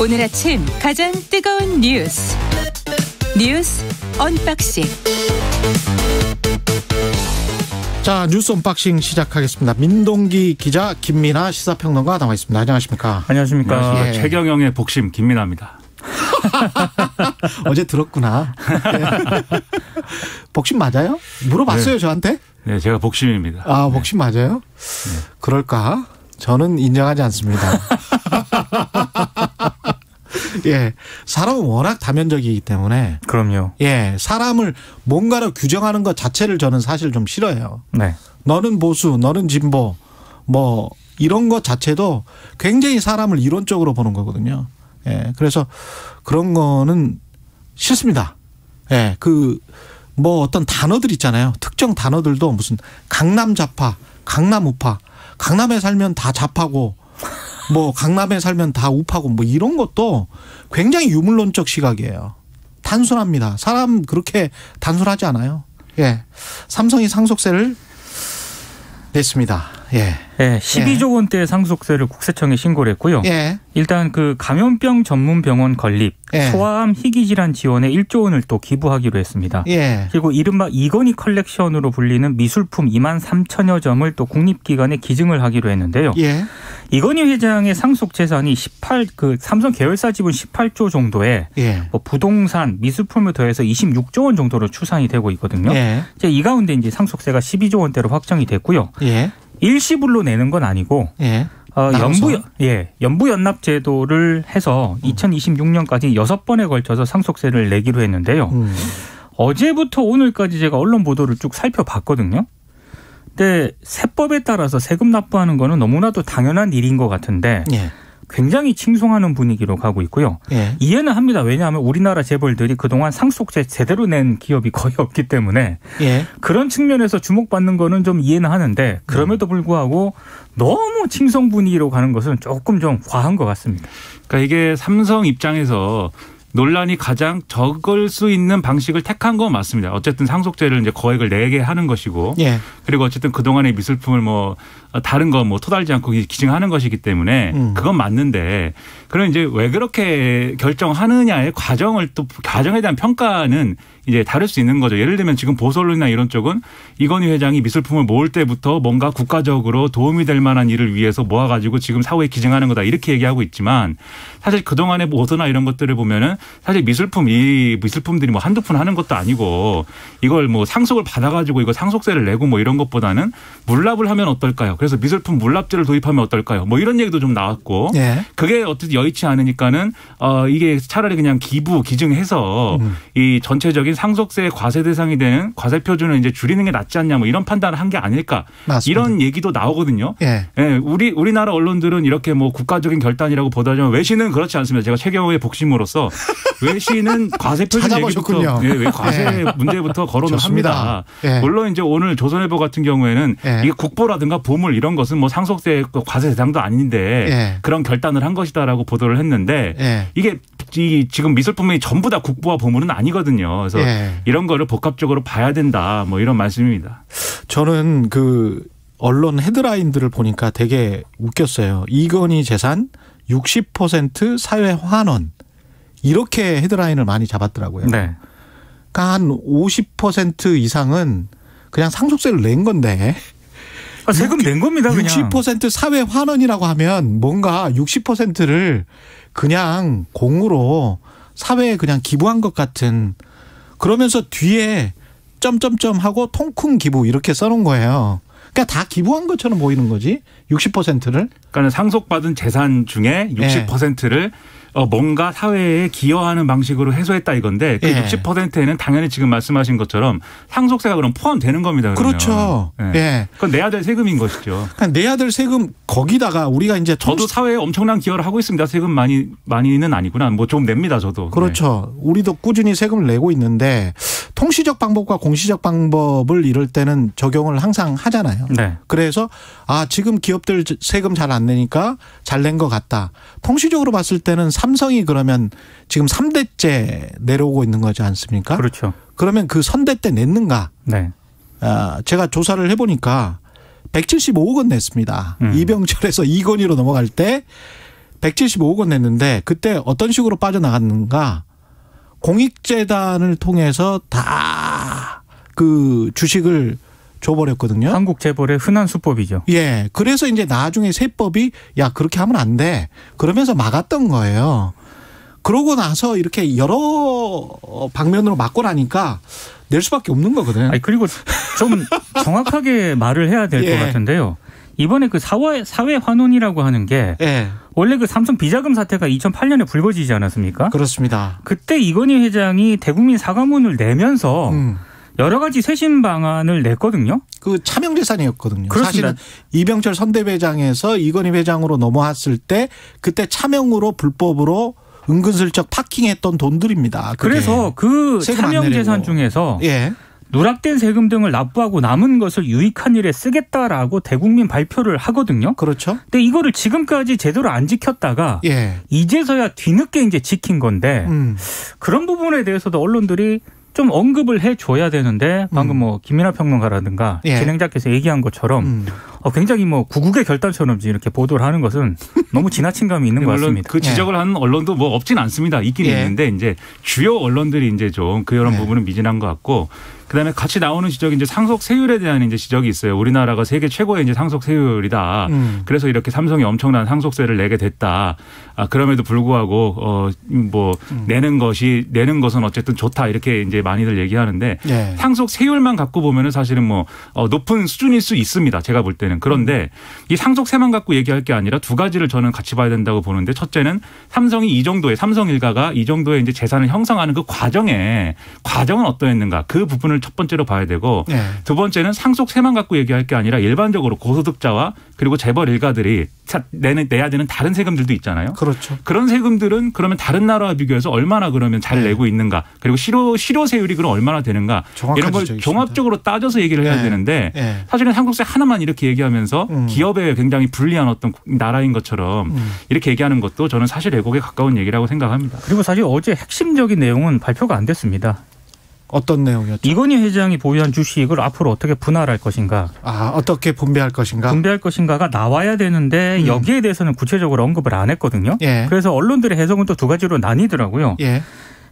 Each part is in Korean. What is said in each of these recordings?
오늘 아침 가장 뜨거운 뉴스 뉴스 unboxing 자 뉴스 unboxing 시작하겠습니다. 민동기 기자 김민하 시사평론가 나와 있습니다. 안녕하십니까? 안녕하십니까. 예. 최경영의 복심 김민하입니다. 어제 들었구나. 예. 복심 맞아요? 물어봤어요 저한테? 네, 제가 복심입니다. 아 복심 맞아요? 그럴까? 저는 인정하지 않습니다. 예, 사람은 워낙 다면적이기 때문에 그럼요. 예, 사람을 뭔가로 규정하는 것 자체를 저는 사실 좀 싫어해요. 네. 너는 보수, 너는 진보, 뭐 이런 것 자체도 굉장히 사람을 이론적으로 보는 거거든요. 예, 그래서 그런 거는 싫습니다. 예, 그 뭐 어떤 단어들 있잖아요. 특정 단어들도 무슨 강남 좌파, 강남 우파, 강남에 살면 다 좌파고 뭐 강남에 살면 다 우파고 뭐 이런 것도 굉장히 유물론적 시각이에요. 단순합니다. 사람 그렇게 단순하지 않아요. 예. 삼성이 상속세를 냈습니다. 예. 네, 12조 원대 상속세를 국세청에 신고를 했고요. 예. 일단 그 감염병 전문 병원 건립, 예. 소아암 희귀 질환 지원에 1조 원을 또 기부하기로 했습니다. 예. 그리고 이른바 이건희 컬렉션으로 불리는 미술품 2만 3천여 점을 또 국립기관에 기증을 하기로 했는데요. 예. 이건희 회장의 상속 재산이 18, 그 삼성 계열사 지분 18조 정도에 예. 뭐 부동산, 미술품을 더해서 26조 원 정도로 추산이 되고 있거든요. 예. 이제 이 가운데 이제 상속세가 12조 원대로 확정이 됐고요. 예. 일시불로 내는 건 아니고 예. 어, 나눠서? 연부 예 연부 연납 제도를 해서 음. 2026년까지 여섯 번에 걸쳐서 상속세를 내기로 했는데요. 음. 어제부터 오늘까지 제가 언론 보도를 쭉 살펴봤거든요. 근데 세법에 따라서 세금 납부하는 거는 너무나도 당연한 일인 것 같은데 예. 굉장히 칭송하는 분위기로 가고 있고요. 예. 이해는 합니다. 왜냐하면 우리나라 재벌들이 그동안 상속세 제대로 낸 기업이 거의 없기 때문에 예. 그런 측면에서 주목받는 거는 좀 이해는 하는데 그럼에도 불구하고 너무 칭송 분위기로 가는 것은 조금 좀 과한 것 같습니다. 그러니까 이게 삼성 입장에서 논란이 가장 적을 수 있는 방식을 택한 건 맞습니다. 어쨌든 상속세를 이제 거액을 내게 하는 것이고 예. 그리고 어쨌든 그 동안의 미술품을 뭐 다른 거 뭐 토달지 않고 기증하는 것이기 때문에 음. 그건 맞는데 그럼 이제 왜 그렇게 결정하느냐의 과정을 또 과정에 대한 평가는 이제 다를 수 있는 거죠. 예를 들면 지금 보솔론이나 이런 쪽은 이건희 회장이 미술품을 모을 때부터 뭔가 국가적으로 도움이 될 만한 일을 위해서 모아가지고 지금 사후에 기증하는 거다 이렇게 얘기하고 있지만 사실 그동안의 보도나 이런 것들을 보면은 사실 미술품 이 미술품들이 뭐 한두 푼 하는 것도 아니고 이걸 뭐 상속을 받아가지고 이거 상속세를 내고 뭐 이런 것보다는 물납을 하면 어떨까요? 그래서 미술품 물납제를 도입하면 어떨까요? 뭐 이런 얘기도 좀 나왔고 예. 그게 어쨌든 여의치 않으니까는 어 이게 차라리 그냥 기부 기증해서 음. 이 전체적인 상속세 과세 대상이 되는 과세 표준을 이제 줄이는 게 낫지 않냐 뭐 이런 판단을 한 게 아닐까 맞습니다. 이런 얘기도 나오거든요. 예. 예, 우리 우리나라 언론들은 이렇게 뭐 국가적인 결단이라고 보다지만 외신은 그렇지 않습니다. 제가 최경호의 복심으로서 외신은 과세 표준. 얘기부터 예, 왜 과세 문제부터 거론을 좋습니다. 합니다. 예. 물론 이제 오늘 조선일보 같은 경우에는 예. 이게 국보라든가 보물 이런 것은 뭐 상속세 과세 대상도 아닌데 예. 그런 결단을 한 것이다라고 보도를 했는데 예. 이게 이 지금 미술품이 전부 다 국보와 보물은 아니거든요. 그래서 예. 이런 거를 복합적으로 봐야 된다. 뭐 이런 말씀입니다. 저는 그 언론 헤드라인들을 보니까 되게 웃겼어요. 이건희 재산 60% 사회 환원. 이렇게 헤드라인을 많이 잡았더라고요. 네. 그러니까 한 50% 이상은 그냥 상속세를 낸 건데 아, 세금 낸 겁니다. 그냥. 60% 사회 환원이라고 하면 뭔가 60%를 그냥 공으로 사회에 그냥 기부한 것 같은 그러면서 뒤에 점점점 하고 통큰 기부 이렇게 써놓은 거예요. 그러니까 다 기부한 것처럼 보이는 거지 60%를 그러니까 상속받은 재산 중에 예. 60%를 어, 뭔가 사회에 기여하는 방식으로 해소했다 이건데 그 예. 60%에는 당연히 지금 말씀하신 것처럼 상속세가 그럼 포함되는 겁니다. 그러면. 그렇죠. 예. 예. 그건 내야 될 세금인 것이죠. 그러니까 내야 될 세금 거기다가 우리가 이제 저도 사회에 엄청난 기여를 하고 있습니다. 세금 많이 많이는 아니구나. 뭐 좀 냅니다. 저도. 그렇죠. 우리도 꾸준히 세금을 내고 있는데 통시적 방법과 공시적 방법을 이럴 때는 적용을 항상 하잖아요. 네. 그래서 아 지금 기업들 세금 잘 안 내니까 잘 낸 것 같다. 통시적으로 봤을 때는 삼성이 그러면 지금 3대째 내려오고 있는 거지 않습니까? 그렇죠. 그러면 그 선대 때 냈는가? 네. 아, 제가 조사를 해보니까 175억 원 냈습니다. 음. 이병철에서 이건희로 넘어갈 때 175억 원 냈는데 그때 어떤 식으로 빠져나갔는가? 공익재단을 통해서 다 그 주식을 줘버렸거든요. 한국 재벌의 흔한 수법이죠. 예. 그래서 이제 나중에 세법이 야 그렇게 하면 안 돼. 그러면서 막았던 거예요. 그러고 나서 이렇게 여러 방면으로 막고 나니까 낼 수밖에 없는 거거든. 아니 그리고 좀 정확하게 말을 해야 될것 예. 같은데요. 이번에 그 사회 사회 환원이라고 하는 게 예. 원래 그 삼성 비자금 사태가 2008년에 불거지지 않았습니까? 그렇습니다. 그때 이건희 회장이 대국민 사과문을 내면서 음. 여러 가지 쇄신 방안을 냈거든요. 그 차명 재산이었거든요. 그렇습니다. 사실은 이병철 선대회장에서 이건희 회장으로 넘어왔을 때 그때 차명으로 불법으로 은근슬쩍 파킹했던 돈들입니다. 그래서 그 차명. 재산 중에서 예. 누락된 세금 등을 납부하고 남은 것을 유익한 일에 쓰겠다라고 대국민 발표를 하거든요. 그렇죠. 근데 이거를 지금까지 제대로 안 지켰다가 예. 이제서야 뒤늦게 이제 지킨 건데 음. 그런 부분에 대해서도 언론들이 좀 언급을 해줘야 되는데 방금 음. 뭐 김민하 평론가라든가 예. 진행자께서 얘기한 것처럼 음. 어, 굉장히 뭐 구국의 결단처럼 이렇게 보도를 하는 것은 너무 지나친 감이 있는 것 물론 같습니다. 그 지적을 하는 언론도 뭐 없진 않습니다. 있긴 예. 있는데 이제 주요 언론들이 이제 좀 그런 네. 부분은 미진한 것 같고 그다음에 같이 나오는 지적이 이제 상속 세율에 대한 이제 지적이 있어요. 우리나라가 세계 최고의 이제 상속 세율이다. 음. 그래서 이렇게 삼성이 엄청난 상속세를 내게 됐다. 아, 그럼에도 불구하고 어뭐 음. 내는 것이 내는 것은 어쨌든 좋다 이렇게 이제 많이들 얘기하는데 예. 상속 세율만 갖고 보면은 사실은 뭐 어, 높은 수준일 수 있습니다. 제가 볼 때는 그런데 이 상속세만 갖고 얘기할 게 아니라 두 가지를 저는 같이 봐야 된다고 보는데 첫째는 삼성이 이 정도의 삼성 일가가 이 정도의 이제 재산을 형성하는 그 과정에 과정은 어떠했는가 그 부분을 첫 번째로 봐야 되고 예. 두 번째는 상속세만 갖고 얘기할 게 아니라 일반적으로 고소득자와 그리고 재벌 일가들이 차- 내는 내야 되는 다른 세금들도 있잖아요. 그렇죠. 그런 세금들은 그러면 다른 나라와 비교해서 얼마나 그러면 잘 네. 내고 있는가 그리고 실효 실효세율이 그럼 얼마나 되는가 이런 걸. 종합적으로 따져서 얘기를 해야 네. 되는데 예. 사실은 상속세 하나만 이렇게 얘기하면서 음. 기업에 굉장히 불리한 어떤 나라인 것처럼 음. 이렇게 얘기하는 것도 저는 사실 왜곡에 가까운 얘기라고 생각합니다. 그리고 사실 어제 핵심적인 내용은 발표가 안 됐습니다. 어떤 내용이었죠? 이건희 회장이 보유한 주식을 앞으로 어떻게 분할할 것인가, 아, 어떻게 분배할 것인가? 분배할 것인가가 나와야 되는데 음. 여기에 대해서는 구체적으로 언급을 안 했거든요. 예. 그래서 언론들의 해석은 또 두 가지로 나뉘더라고요. 예.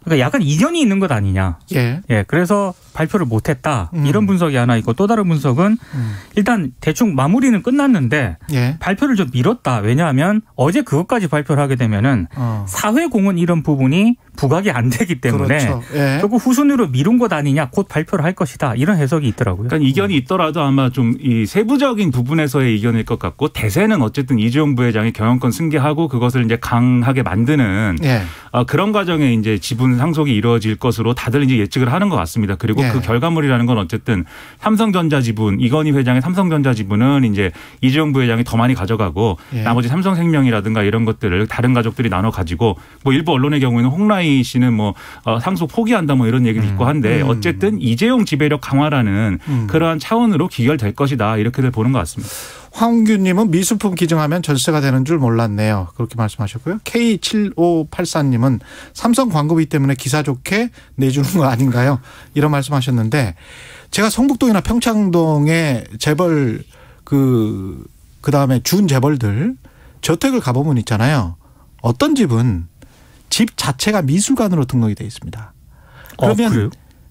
그러니까 약간 이견이 있는 것 아니냐. 예. 예, 그래서 발표를 못했다. 음. 이런 분석이 하나 있고 또 다른 분석은 음. 일단 대충 마무리는 끝났는데 예. 발표를 좀 미뤘다. 왜냐하면 어제 그것까지 발표를 하게 되면은 어. 사회공헌 이런 부분이 부각이 안 되기 때문에 그렇죠. 예. 결국 후순위로 미룬 것 아니냐. 곧 발표를 할 것이다. 이런 해석이 있더라고요. 그러니까 이견이 있더라도 아마 좀 이 세부적인 부분에서의 이견일 것 같고 대세는 어쨌든 이재용 부회장이 경영권 승계하고 그것을 이제 강하게 만드는 예. 아, 그런 과정에 이제 지분 상속이 이루어질 것으로 다들 이제 예측을 하는 것 같습니다. 그리고 예. 그 결과물이라는 건 어쨌든 삼성전자 지분 이건희 회장의 삼성전자 지분은 이제 이재용 부회장이 더 많이 가져가고 예. 나머지 삼성생명이라든가 이런 것들을 다른 가족들이 나눠 가지고 뭐 일부 언론의 경우에는 홍라희 씨는 뭐 어, 상속 포기한다 뭐 이런 얘기도 있고 한데 음. 어쨌든 이재용 지배력 강화라는 음. 그러한 차원으로 기결될 것이다 이렇게들 보는 것 같습니다. 황규님은 미술품 기증하면 전세가 되는 줄 몰랐네요. 그렇게 말씀하셨고요. K7584님은 삼성 광고비 때문에 기사 좋게 내주는 거 아닌가요? 이런 말씀하셨는데 제가 성북동이나 평창동에 재벌 그, 그 다음에 준 재벌들 저택을 가보면 있잖아요. 어떤 집은 집 자체가 미술관으로 등록이 돼 있습니다. 어, 그러면 그래요?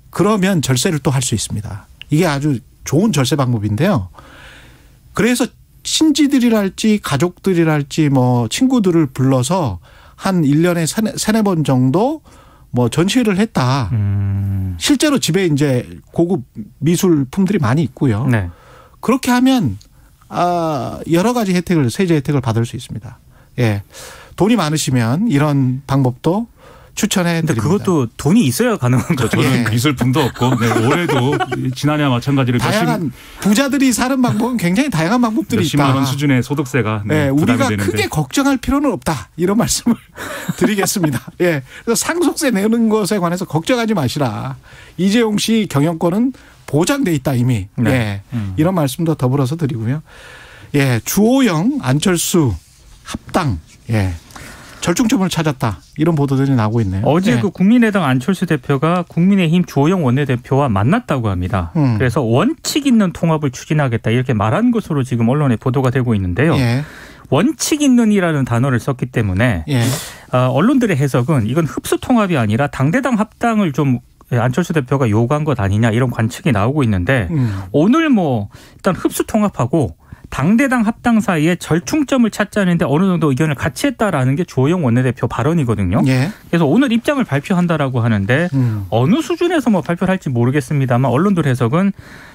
그러면 절세를 또 할 수 있습니다. 이게 아주 좋은 절세 방법인데요. 그래서 친지들이랄지 가족들이랄지 뭐 친구들을 불러서 한 1년에 세네, 세네 번 정도 뭐 전시회를 했다. 음, 실제로 집에 이제 고급 미술품들이 많이 있고요. 네. 그렇게 하면 아 여러 가지 혜택을 세제 혜택을 받을 수 있습니다. 예. 돈이 많으시면 이런 방법도 추천해 근데 드립니다. 그것도 돈이 있어야 가능한 거죠. 저는 예. 미술품도 없고 네, 올해도 지난해와 마찬가지로 다양한 부자들이 사는 방법은 굉장히 다양한 방법들이 있다. 몇십만 원 수준의 소득세가 네, 네, 부담이 우리가 되는데 크게 걱정할 필요는 없다. 이런 말씀을 드리겠습니다. 예. 그래서 상속세 내는 것에 관해서 걱정하지 마시라. 이재용 씨 경영권은 보장돼 있다 이미. 네. 예. 음. 이런 말씀도 더불어서 드리고요. 예. 주호영, 안철수 합당. 예. 절충점을 찾았다 이런 보도들이 나오고 있네요. 어제 네. 그 국민의당 안철수 대표가 국민의힘 주호영 원내대표와 만났다고 합니다. 음. 그래서 원칙 있는 통합을 추진하겠다 이렇게 말한 것으로 지금 언론에 보도가 되고 있는데요. 예, 원칙 있는이라는 단어를 썼기 때문에 예, 어, 언론들의 해석은 이건 흡수 통합이 아니라 당대당 합당을 좀 안철수 대표가 요구한 것 아니냐 이런 관측이 나오고 있는데 음, 오늘 뭐 일단 흡수 통합하고 당대당 합당 사이에 절충점을 찾자는데 어느 정도 의견을 같이 했다라는 게 주호영 원내대표 발언이거든요. 예, 그래서 오늘 입장을 발표한다라고 하는데 음, 어느 수준에서 뭐 발표를 할지 모르겠습니다만 언론들 해석은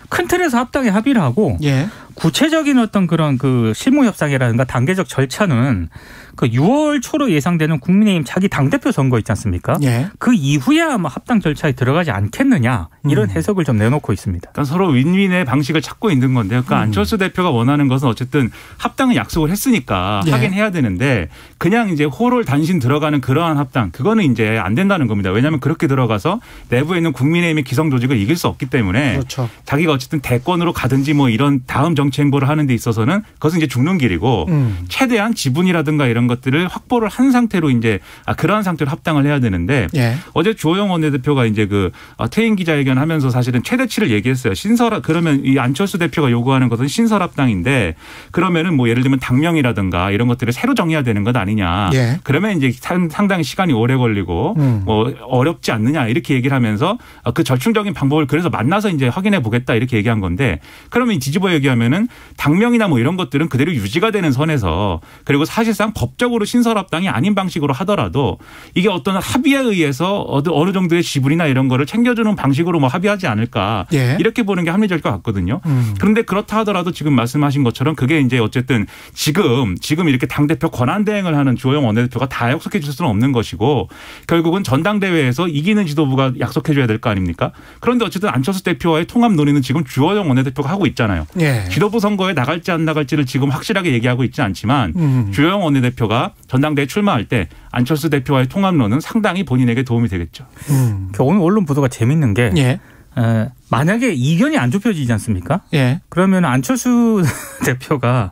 큰 틀에서 합당에 합의를 하고 예, 구체적인 어떤 그런 그 실무 협상이라든가 단계적 절차는 그 6월 초로 예상되는 국민의힘 자기 당대표 선거 있지 않습니까? 예, 그 이후에 아마 합당 절차에 들어가지 않겠느냐 이런 음. 해석을 좀 내놓고 있습니다. 그러니까 서로 윈윈의 방식을 찾고 있는 건데요. 그러니까 음. 안철수 대표가 원하는 것은 어쨌든 합당을 약속을 했으니까 예. 하긴 해야 되는데 그냥 이제 호를 단신 들어가는 그러한 합당 그거는 이제 안 된다는 겁니다. 왜냐하면 그렇게 들어가서 내부에 있는 국민의힘의 기성 조직을 이길 수 없기 때문에 그렇죠. 자기가 어쨌든 대권으로 가든지 뭐 이런 다음 정치 행보를 하는 데 있어서는 그것은 이제 죽는 길이고 음, 최대한 지분이라든가 이런 것들을 확보를 한 상태로 이제 아 그러한 상태로 합당을 해야 되는데 예, 어제 주호영 원내대표가 이제 그 어, 퇴임 기자회견 하면서 사실은 최대치를 얘기했어요. 신설 그러면 이 안철수 대표가 요구하는 것은 신설 합당인데 그러면은 뭐 예를 들면 당명이라든가 이런 것들을 새로 정해야 되는 것 아니냐. 예. 그러면 이제 상- 상당히 시간이 오래 걸리고 음. 뭐 어렵지 않느냐 이렇게 얘기를 하면서 어, 그 절충적인 방법을 그래서 만나서 이제 확인해 보겠다 이렇게 얘기한 건데 그러면 뒤집어 얘기하면은 당명이나 뭐 이런 것들은 그대로 유지가 되는 선에서 그리고 사실상 법적으로 신설합당이 아닌 방식으로 하더라도 이게 어떤 합의에 의해서 어느 정도의 지분이나 이런 거를 챙겨주는 방식으로 뭐 합의하지 않을까 예. 이렇게 보는 게 합리적일 것 같거든요. 음. 그런데 그렇다 하더라도 지금 말씀하신 것처럼 그게 이제 어쨌든 지금 지금 이렇게 당 대표 권한 대행을 하는 주호영 원내대표가 다 약속해 줄 수는 없는 것이고 결국은 전당대회에서 이기는 지도부가 약속해 줘야 될 거 아닙니까? 그런데 어쨌든 안철수 대표와의 통합 논의는 지금 주호영 원내대표가 하고 있잖아요. 예, 지도부 선거에 나갈지 안 나갈지를 지금 확실하게 얘기하고 있지 않지만 음. 주호영 원내대표가 전당대회 출마할 때 안철수 대표와의 통합론은 상당히 본인에게 도움이 되겠죠. 음, 그 오늘 언론 보도가 재밌는 게 예, 에, 만약에 이견이 안 좁혀지지 않습니까? 예, 그러면 안철수 대표가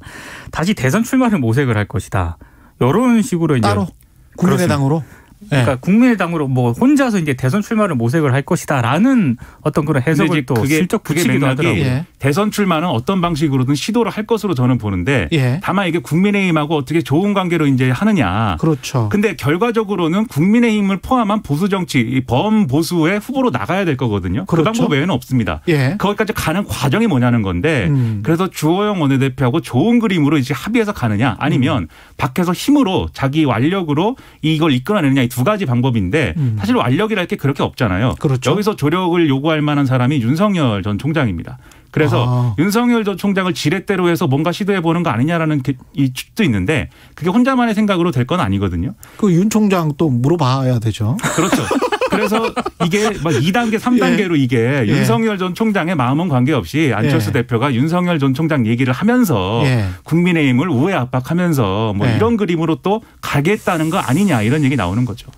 다시 대선 출마를 모색을 할 것이다. 이런 식으로 이제 따로 국민의당으로. 예. 그러니까 국민의당으로 뭐 혼자서 이제 대선 출마를 모색을 할 것이다라는 어떤 그런 해석을 또 그게- 슬쩍 붙이기도 하더라고요. 예. 대선 출마는 어떤 방식으로든 시도를 할 것으로 저는 보는데 예. 다만 이게 국민의힘하고 어떻게 좋은 관계로 이제 하느냐. 그렇죠. 근데 결과적으로는 국민의힘을 포함한 보수 정치, 이 범보수의 후보로 나가야 될 거거든요. 그 그렇죠. 방법 외에는 없습니다. 예. 거기까지 가는 과정이 뭐냐는 건데 음. 그래서 주호영 원내대표하고 좋은 그림으로 이제 합의해서 가느냐 아니면 밖에서 힘으로 자기 완력으로 이걸 이끌어내느냐 이두 가지 방법인데 음. 사실 완력이랄 게 그렇게 없잖아요. 그렇죠. 여기서 조력을 요구할 만한 사람이 윤석열 전 총장입니다. 그래서 아. 윤석열 전 총장을 지렛대로 해서 뭔가 시도해 보는 거 아니냐라는 게- 이 축도 있는데 그게 혼자만의 생각으로 될 건 아니거든요. 그 윤 총장 또 물어봐야 되죠. 그렇죠. 그래서 이게 막 2단계, 3단계로 이게 예. 윤석열 전 총장의 마음은 관계없이 안철수 예. 대표가 윤석열 전 총장 얘기를 하면서 예. 국민의힘을 우회 압박하면서 뭐 예. 이런 그림으로 또 가겠다는 거 아니냐 이런 얘기 나오는 거죠.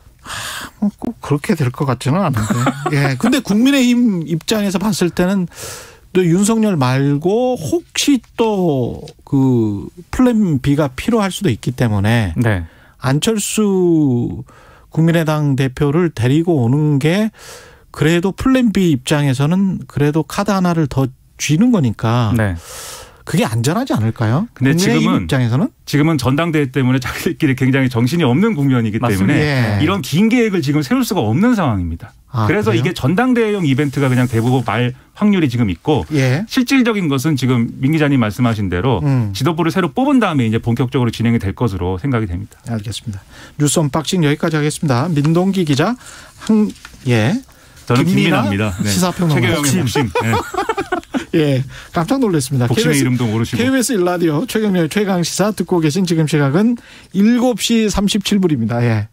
뭐 꼭 그렇게 될 것 같지는 않은데. 예. 근데 국민의힘 입장에서 봤을 때는 또 윤석열 말고 혹시 또 그 plan B가 필요할 수도 있기 때문에 네. 안철수 국민의당 대표를 데리고 오는 게 그래도 plan B 입장에서는 그래도 카드 하나를 더 쥐는 거니까 네. 그게 안전하지 않을까요? 근데 지금은 입장에서는 지금은 전당대회 때문에 자기들끼리 굉장히 정신이 없는 국면이기 맞습니다. 때문에 예. 이런 긴 계획을 지금 세울 수가 없는 상황입니다. 아, 그래서 그래요? 이게 전당대회용 이벤트가 그냥 대부분 말 확률이 지금 있고 예. 실질적인 것은 지금 민 기자님 말씀하신 대로 음. 지도부를 새로 뽑은 다음에 이제 본격적으로 진행이 될 것으로 생각이 됩니다. 알겠습니다. 뉴스 unboxing 여기까지 하겠습니다. 민동기 기자 한 예. 저는 김민하 김민하입니다. 네. 시사평론가. 복심. 네. 예. 깜짝 놀랐습니다. 복심의 이름도 모르시고. KBS 일라디오 최경영의 최강시사 듣고 계신 지금 시각은 7시 37분입니다. 예.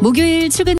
목요일 출근